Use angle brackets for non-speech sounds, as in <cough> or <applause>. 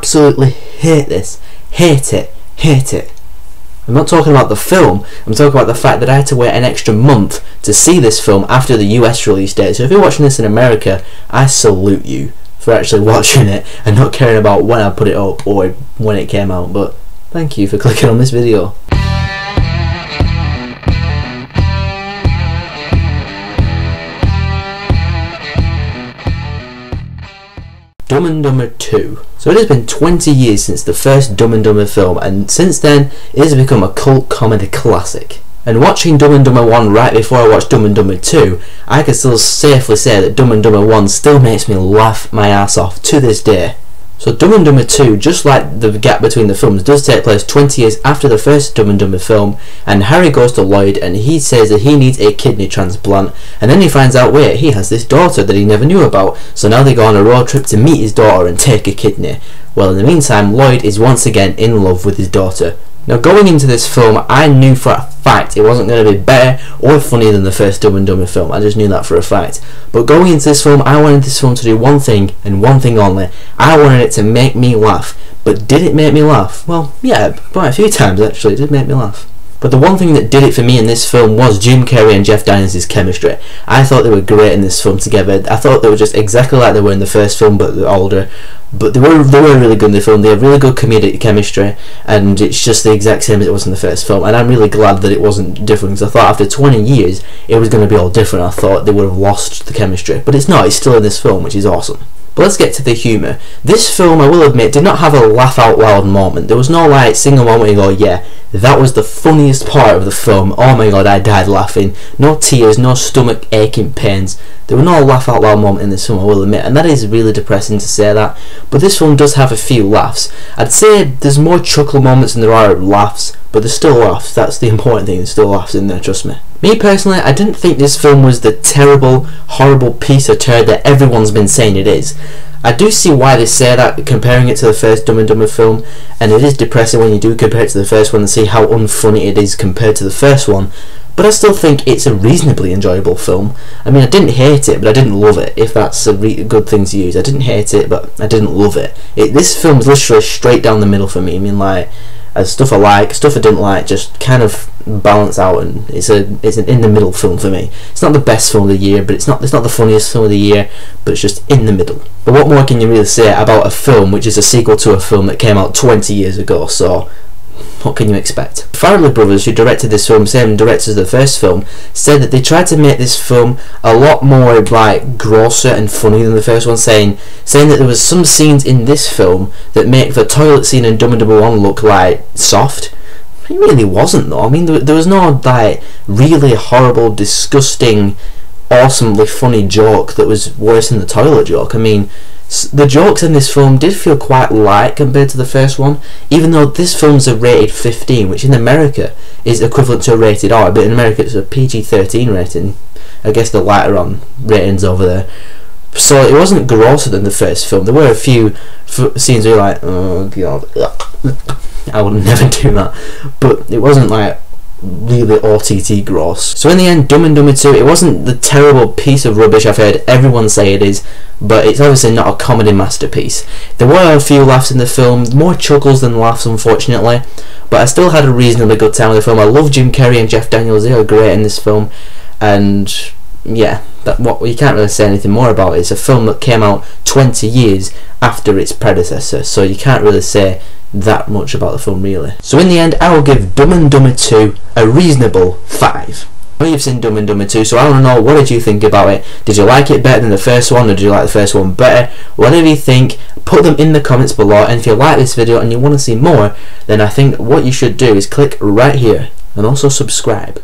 absolutely hate this. Hate it. Hate it. I'm not talking about the film, I'm talking about the fact that I had to wait an extra month to see this film after the US release date. So if you're watching this in America, I salute you for actually <laughs> watching it and not caring about when I put it up or when it came out. But thank you for clicking on this video. Dumb and Dumber 2. So it has been 20 years since the first Dumb and Dumber film, and since then it has become a cult comedy classic. And watching Dumb and Dumber 1 right before I watched Dumb and Dumber 2, I can still safely say that Dumb and Dumber 1 still makes me laugh my ass off to this day. So Dumb and Dumber 2, just like the gap between the films, does take place 20 years after the first Dumb and Dumber film, and Harry goes to Lloyd and he says that he needs a kidney transplant, and then he finds out, wait, he has this daughter that he never knew about, so now they go on a road trip to meet his daughter and take a kidney. Well, in the meantime, Lloyd is once again in love with his daughter. Now, going into this film, I knew for a fact it wasn't going to be better or funnier than the first Dumb and Dumber film. I just knew that for a fact. But going into this film, I wanted this film to do one thing and one thing only. I wanted it to make me laugh. But did it make me laugh? Well, yeah, quite a few times actually. It did make me laugh. But the one thing that did it for me in this film was Jim Carrey and Jeff Daniels' chemistry. I thought they were great in this film together. I thought they were just exactly like they were in the first film, but older. But they were they were really good in the film. They have really good comedic chemistry, and it's just the exact same as it was in the first film. And I'm really glad that it wasn't different because I thought after 20 years it was going to be all different. I thought they would have lost the chemistry, but it's not. It's still in this film, which is awesome. But let's get to the humour. This film, I will admit, did not have a laugh out loud moment. There was no like single moment where you go, yeah, that was the funniest part of the film. Oh my god, I died laughing. No tears, no stomach aching pains. There were no laugh out loud moment in this film, I will admit, and that is really depressing to say that. But this film does have a few laughs. I'd say there's more chuckle moments than there are laughs, but there's still laughs. That's the <laughs> important thing. There's still laughs in there, trust me. Me personally, I didn't think this film was the terrible, horrible piece of turd that everyone's been saying it is. I do see why they say that, comparing it to the first Dumb and Dumber film, and it is depressing when you do compare it to the first one and see how unfunny it is compared to the first one, but I still think it's a reasonably enjoyable film. I mean, I didn't hate it, but I didn't love it, if that's a good thing to use. I didn't hate it, but I didn't love it. it this film is literally straight down the middle for me. I mean, like, as stuff I like, stuff I didn't like, just kind of balance out, and it's a it's an in the middle film for me. It's not the best film of the year, but it's not it's not the funniest film of the year, but it's just in the middle. But what more can you really say about a film which is a sequel to a film that came out 20 years ago? So what can you expect? Farrelly brothers, who directed this film, same directors of the first film, said that they tried to make this film a lot more like grosser and funny than the first one, saying saying that there was some scenes in this film that make the toilet scene in Dumb and Dumber One look like soft. It really wasn't though. I mean, there, there was no like really horrible, disgusting, awesomely funny joke that was worse than the toilet joke. I mean the jokes in this film did feel quite light compared to the first one, even though this film's a rated 15, which in America is equivalent to a rated R, but in America it's a PG-13 rating. I guess the lighter on ratings over there. So it wasn't grosser than the first film. There were a few scenes where you're like, oh god, I would <laughs> never do that. But it wasn't like really OTT gross. So in the end, Dumb and Dumber 2, it wasn't the terrible piece of rubbish I've heard everyone say it is, but it's obviously not a comedy masterpiece. There were a few laughs in the film, more chuckles than laughs unfortunately, but I still had a reasonably good time with the film. I love Jim Carrey and Jeff Daniels, they are great in this film, and yeah, that what you can't really say anything more about it. It's a film that came out 20 years after its predecessor, so you can't really say that much about the film really. So in the end, I will give Dumb and Dumber 2 a reasonable 5. I know you've seen Dumb and Dumber 2, so I want to know what did you think about it? Did you like it better than the first one, or did you like the first one better? Whatever you think, put them in the comments below, and if you like this video and you want to see more, then I think what you should do is click right here, and also subscribe.